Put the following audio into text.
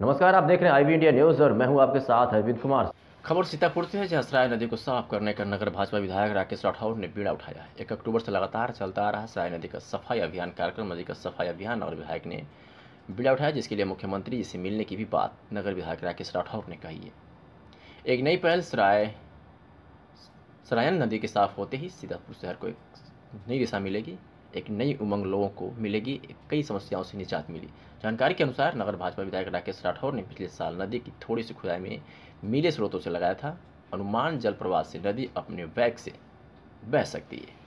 नमस्कार, आप देख रहे हैं आईबी इंडिया न्यूज़ और मैं हूँ आपके साथ अरविंद कुमार। खबर सीतापुर से है, जहाँ सराय नदी को साफ़ करने का नगर भाजपा विधायक राकेश राठौर ने बीड़ा उठाया है। एक अक्टूबर से लगातार चलता आ रहा सराय नदी का सफ़ाई अभियान कार्यक्रम, नदी का सफ़ाई अभियान, और विधायक ने बीड़ा उठाया, जिसके लिए मुख्यमंत्री से मिलने की भी बात नगर विधायक राकेश राठौर ने कही है। एक नई पहल सराय, सरायन नदी के साफ़ होते ही सीतापुर शहर को एक नई दिशा मिलेगी। एक नई उमंग लोगों को मिलेगी कई समस्याओं से निजात मिली। जानकारी के अनुसार, नगर भाजपा विधायक राकेश राठौर ने पिछले साल नदी की थोड़ी सी खुदाई में मीले स्रोतों से लगाया था। अनुमान जल प्रवाह से नदी अपने बैग से बह सकती है।